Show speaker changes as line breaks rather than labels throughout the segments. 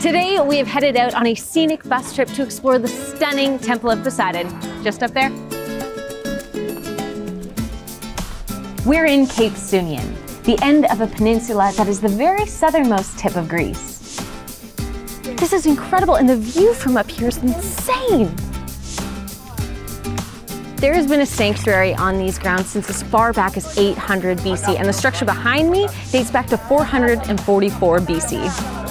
Today, we have headed out on a scenic bus trip to explore the stunning Temple of Poseidon, just up there. We're in Cape Sounion, the end of a peninsula that is the very southernmost tip of Greece. This is incredible, and the view from up here is insane. There has been a sanctuary on these grounds since as far back as 800 BC, and the structure behind me dates back to 444 BC.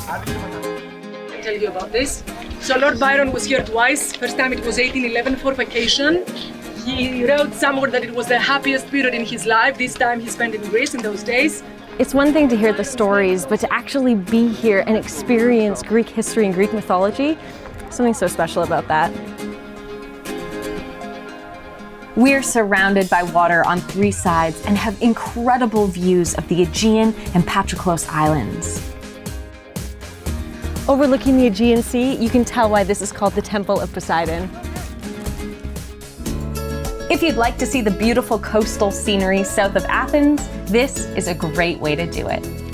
Tell you about this. So Lord Byron was here twice. First time it was 1811 for vacation. He wrote somewhere that it was the happiest period in his life. This time he spent in Greece in those days.
It's one thing to hear the stories, but to actually be here and experience Greek history and Greek mythology, something so special about that. We're surrounded by water on three sides and have incredible views of the Aegean and Patroklos Islands. Overlooking the Aegean Sea, you can tell why this is called the Temple of Poseidon. If you'd like to see the beautiful coastal scenery south of Athens, this is a great way to do it.